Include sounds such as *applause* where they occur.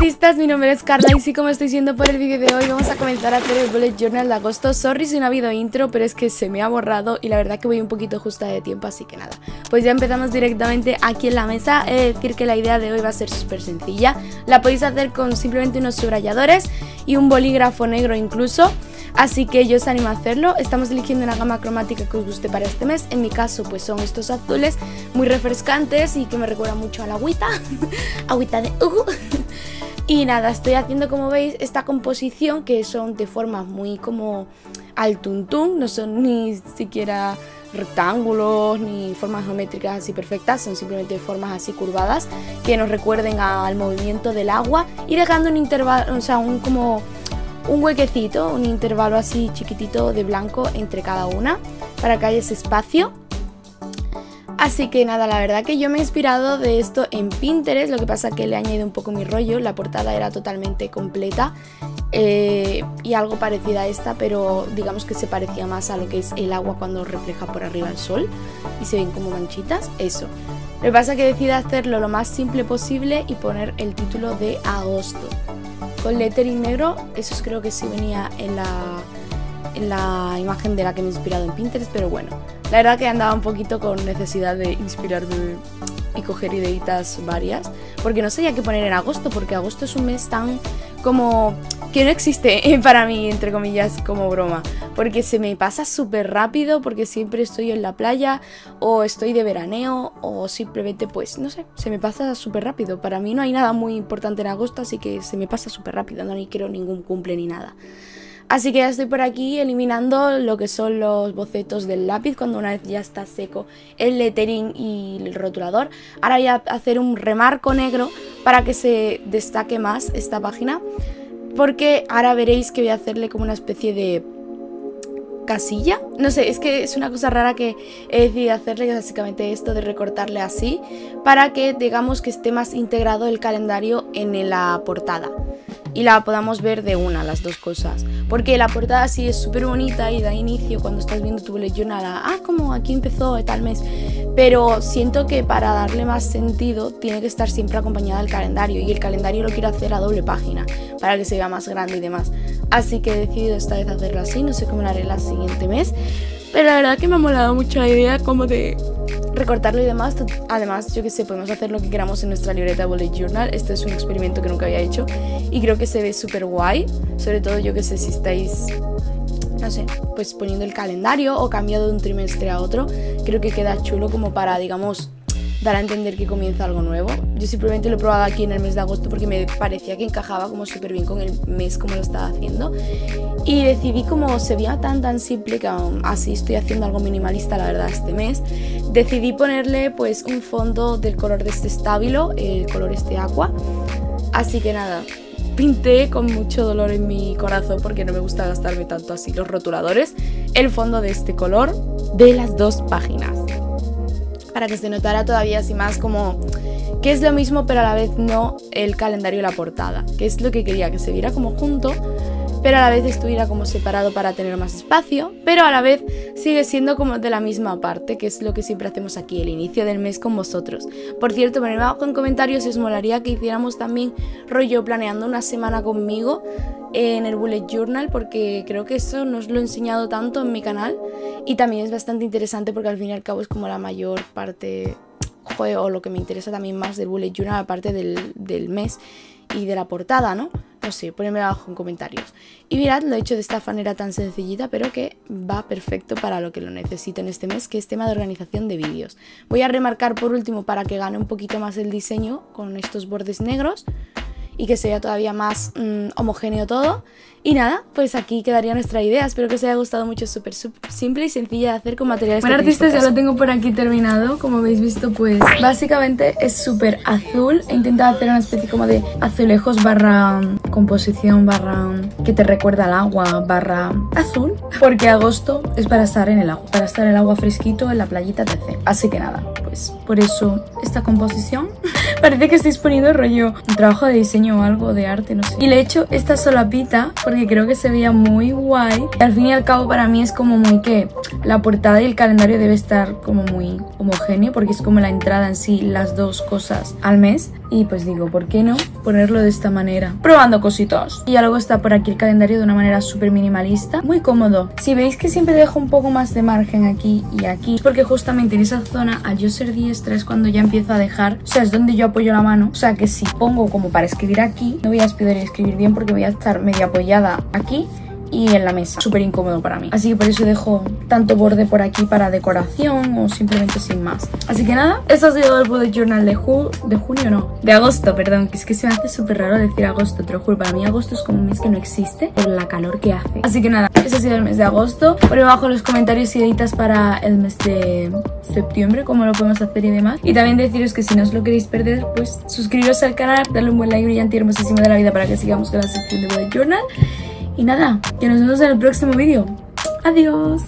artistas, mi nombre es Carla y sí como estoy siendo por el vídeo de hoy vamos a comenzar a hacer el bullet journal de agosto Sorry si no ha habido intro, pero es que se me ha borrado y la verdad que voy un poquito justa de tiempo, así que nada Pues ya empezamos directamente aquí en la mesa, he de decir que la idea de hoy va a ser súper sencilla La podéis hacer con simplemente unos subrayadores y un bolígrafo negro incluso Así que yo os animo a hacerlo. Estamos eligiendo una gama cromática que os guste para este mes. En mi caso, pues son estos azules muy refrescantes y que me recuerdan mucho a la agüita. *laughs* agüita de uh. Y nada, estoy haciendo como veis esta composición que son de formas muy como al tuntún, no son ni siquiera rectángulos ni formas geométricas así perfectas, son simplemente formas así curvadas que nos recuerden al movimiento del agua y dejando un intervalo, o sea, un como un huequecito, un intervalo así chiquitito de blanco entre cada una para que haya ese espacio. Así que nada, la verdad que yo me he inspirado de esto en Pinterest, lo que pasa que le he añadido un poco mi rollo, la portada era totalmente completa eh, y algo parecida a esta, pero digamos que se parecía más a lo que es el agua cuando refleja por arriba el sol y se ven como manchitas, eso. Lo que pasa que decidí hacerlo lo más simple posible y poner el título de agosto con lettering negro, eso creo que sí venía en la, la imagen de la que me he inspirado en Pinterest, pero bueno, la verdad que andaba un poquito con necesidad de inspirarme y coger ideitas varias, porque no sabía qué poner en agosto, porque agosto es un mes tan como que no existe *laughs* para mí, entre comillas, como broma, porque se me pasa súper rápido, porque siempre estoy en la playa o estoy de veraneo o simplemente pues, no sé, se me pasa súper rápido. Para mí no hay nada muy importante en agosto, así que se me pasa súper rápido, no ni quiero ningún cumple ni nada. Así que ya estoy por aquí eliminando lo que son los bocetos del lápiz cuando una vez ya está seco el lettering y el rotulador. Ahora voy a hacer un remarco negro para que se destaque más esta página porque ahora veréis que voy a hacerle como una especie de casilla. No sé, es que es una cosa rara que he decidido hacerle, que básicamente esto de recortarle así, para que digamos que esté más integrado el calendario en la portada y la podamos ver de una, las dos cosas. Porque la portada sí es súper bonita y da inicio cuando estás viendo tu bullet journal ah, como aquí empezó tal mes. Pero siento que para darle más sentido tiene que estar siempre acompañada del calendario y el calendario lo quiero hacer a doble página para que se vea más grande y demás. Así que he decidido esta vez hacerlo así, no sé cómo lo haré el siguiente mes. Pero la verdad que me ha molado mucho la idea como de recortarlo y demás. Además, yo que sé, podemos hacer lo que queramos en nuestra libreta bullet journal. Este es un experimento que nunca había hecho y creo que se ve súper guay. Sobre todo, yo que sé, si estáis, no sé, pues poniendo el calendario o cambiado de un trimestre a otro, creo que queda chulo como para, digamos, dar a entender que comienza algo nuevo. Yo simplemente lo he probado aquí en el mes de agosto porque me parecía que encajaba como súper bien con el mes como lo estaba haciendo. Y decidí como se veía tan tan simple que así estoy haciendo algo minimalista la verdad este mes. Decidí ponerle pues un fondo del color de este estábilo, el color este agua. Así que nada, pinté con mucho dolor en mi corazón porque no me gusta gastarme tanto así los rotuladores el fondo de este color de las dos páginas para que se notara todavía así más como que es lo mismo pero a la vez no el calendario y la portada, que es lo que quería, que se viera como junto, pero a la vez estuviera como separado para tener más espacio, pero a la vez sigue siendo como de la misma parte, que es lo que siempre hacemos aquí, el inicio del mes con vosotros. Por cierto, ponedme abajo en comentarios si os molaría que hiciéramos también rollo planeando una semana conmigo en el bullet journal porque creo que eso no os lo he enseñado tanto en mi canal y también es bastante interesante porque al fin y al cabo es como la mayor parte o lo que me interesa también más del bullet journal aparte del, del mes y de la portada, ¿no? No sé, ponedme abajo en comentarios. Y mirad, lo he hecho de esta manera tan sencillita, pero que va perfecto para lo que lo necesito en este mes, que es tema de organización de vídeos. Voy a remarcar por último para que gane un poquito más el diseño con estos bordes negros y que sea todavía más mm, homogéneo todo. Y nada, pues aquí quedaría nuestra idea. Espero que os haya gustado mucho, súper simple y sencilla de hacer con materiales Bueno, artistas, ya lo tengo por aquí terminado. Como habéis visto, pues básicamente es súper azul. He intentado hacer una especie como de azulejos barra mm, composición, barra mm, que te recuerda al agua, barra azul. Porque agosto es para estar en el agua, para estar en el agua fresquito, en la playita, etc. Así que nada, pues por eso esta composición. *laughs* Parece que estáis poniendo rollo un trabajo de diseño o algo de arte, no sé. Y le he hecho esta solapita porque creo que se veía muy guay. Y al fin y al cabo para mí es como muy que la portada y el calendario debe estar como muy homogéneo porque es como la entrada en sí, las dos cosas al mes. Y pues digo, ¿por qué no? Ponerlo de esta manera, probando cositas. Y ya luego está por aquí el calendario de una manera súper minimalista, muy cómodo. Si veis que siempre dejo un poco más de margen aquí y aquí, es porque justamente en esa zona, al yo ser diestra, es cuando ya empiezo a dejar, o sea, es donde yo apoyo la mano. O sea, que si pongo como para escribir aquí, no voy a poder escribir bien porque voy a estar medio apoyada aquí y en la mesa. Súper incómodo para mí. Así que por eso dejo tanto borde por aquí para decoración o simplemente sin más. Así que nada, esto ha sido el bullet journal de, ju de junio, no, de agosto, perdón, que es que se me hace súper raro decir agosto, te lo juro. Para mí agosto es como un mes que no existe por la calor que hace. Así que nada, este ha sido el mes de agosto. Por abajo en los comentarios ideitas para el mes de septiembre, cómo lo podemos hacer y demás. Y también deciros que si no os lo queréis perder, pues suscribiros al canal, darle un buen like brillante y hermosísimo de la vida para que sigamos con la sección de bullet journal. Y nada, que nos vemos en el próximo vídeo. Adiós.